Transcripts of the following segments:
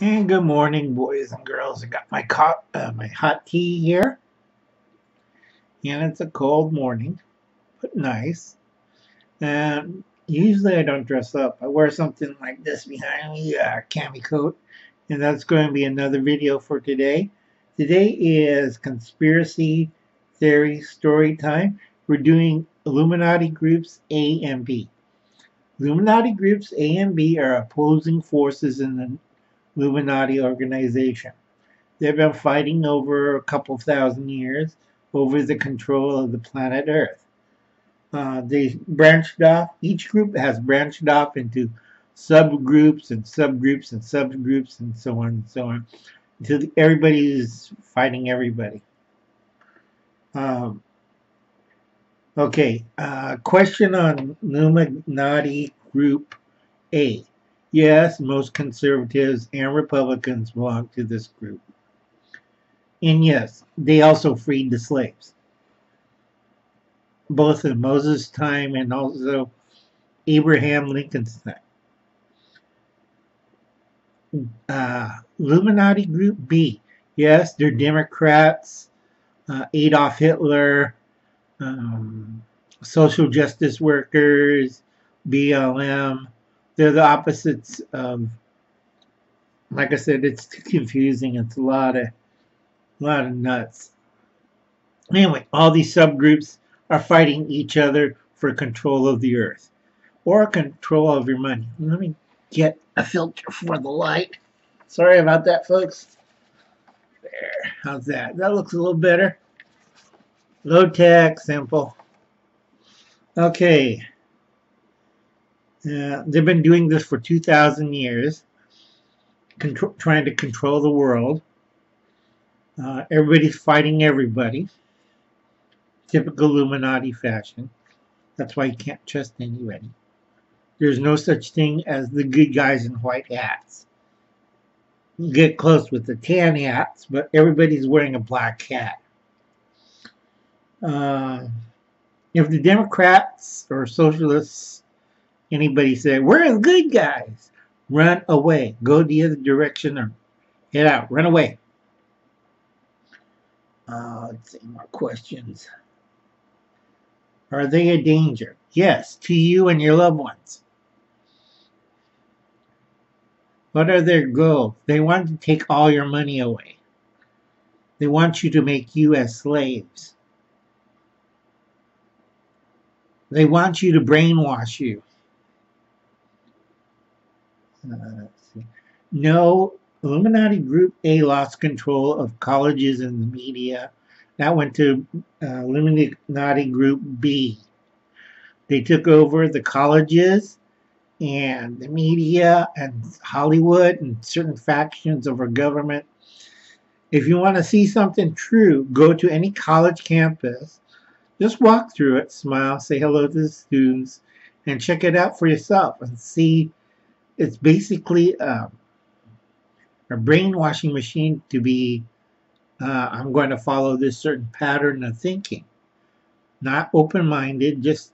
And good morning, boys and girls. I got my co- uh, my hot tea here, and it's a cold morning, but nice. And usually I don't dress up. I wear something like this behind me, a cami coat, and that's going to be another video for today. Today is conspiracy theory story time. We're doing Illuminati groups A and B. Illuminati groups A and B are opposing forces in the Illuminati organization. They've been fighting over a couple thousand years over the control of the planet Earth. Uh, they branched off, each group has branched off into subgroups and subgroups and subgroups and so on and so on until everybody is fighting everybody. Um, okay, uh, question on Illuminati Group A. Yes, most conservatives and Republicans belong to this group. And yes, they also freed the slaves. Both in Moses' time and also Abraham Lincoln's time. Uh, Illuminati Group B. Yes, they're Democrats, uh, Adolf Hitler, um, social justice workers, BLM, they're the opposites of like I said, it's too confusing. It's a lot of a lot of nuts. Anyway, all these subgroups are fighting each other for control of the earth or control of your money. Let me get a filter for the light. Sorry about that, folks. There. How's that? That looks a little better. Low tech, simple. Okay. Uh, they've been doing this for 2,000 years, trying to control the world. Uh, everybody's fighting everybody. Typical Illuminati fashion. That's why you can't trust anybody. There's no such thing as the good guys in white hats. You get close with the tan hats, but everybody's wearing a black hat. Uh, if the Democrats or socialists anybody say, we're the good guys, run away. Go the other direction or get out. Run away. Uh, let's see, more questions. Are they a danger? Yes, to you and your loved ones. What are their goals? They want to take all your money away. They want you to make you as slaves. They want you to brainwash you. No, Illuminati Group A lost control of colleges and the media. That went to uh, Illuminati Group B. They took over the colleges and the media and Hollywood and certain factions of our government. If you want to see something true, go to any college campus. Just walk through it, smile, say hello to the students, and check it out for yourself and see it's basically uh, a brainwashing machine to be uh, I'm going to follow this certain pattern of thinking. Not open-minded, just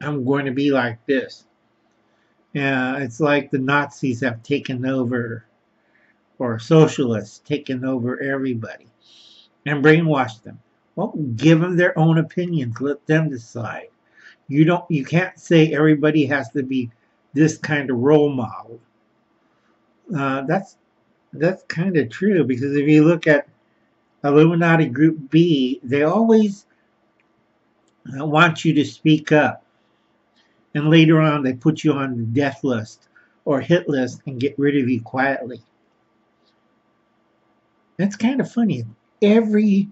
I'm going to be like this. Yeah, it's like the Nazis have taken over, or socialists taken over everybody, and brainwashed them. Well, give them their own opinions. Let them decide. You don't. You can't say everybody has to be this kind of role model. Uh, that's that's kind of true because if you look at Illuminati Group B, they always uh, want you to speak up, and later on they put you on the death list or hit list and get rid of you quietly. That's kind of funny. Every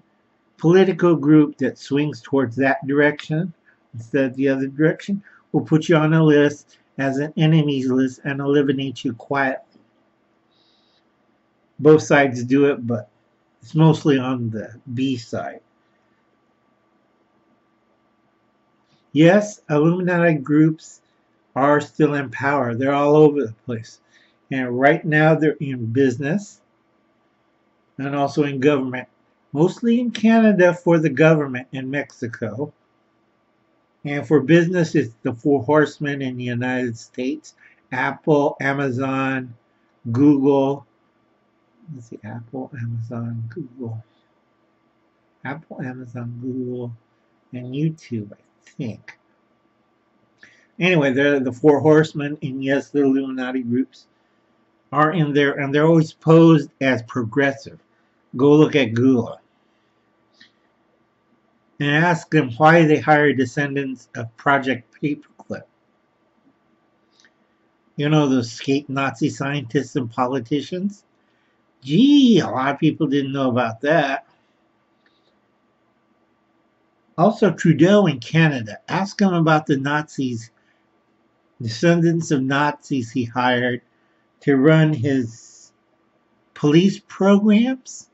political group that swings towards that direction instead of the other direction will put you on a list as an enemies list and eliminate you quietly. Both sides do it, but it's mostly on the B side. Yes, Illuminati groups are still in power. They're all over the place. And right now they're in business and also in government. Mostly in Canada for the government in Mexico and for business, it's the four horsemen in the United States Apple, Amazon, Google, let's see, Apple, Amazon, Google. Apple, Amazon, Google, and YouTube, I think. Anyway, they're the four horsemen, and yes, the Illuminati groups are in there, and they're always posed as progressive. Go look at Google. And ask them why they hire descendants of Project Paperclip. You know, those skate Nazi scientists and politicians? Gee, a lot of people didn't know about that. Also, Trudeau in Canada. Ask him about the Nazis, descendants of Nazis he hired to run his police programs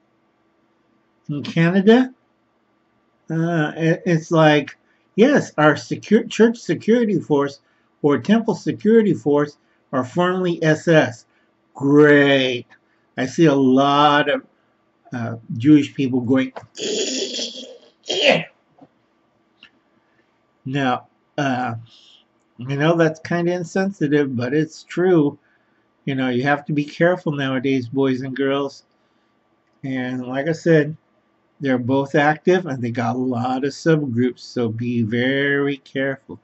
in Canada. Uh, it, it's like, yes, our secure, church security force or temple security force are formerly SS. Great. I see a lot of uh, Jewish people going, now, uh, I know that's kind of insensitive, but it's true. You know, you have to be careful nowadays, boys and girls. And like I said, they're both active and they got a lot of subgroups, so be very careful.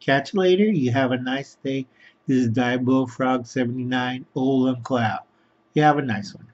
Catch you later. You have a nice day. This is Diebulfrog 79 Olam Cloud. You have a nice one.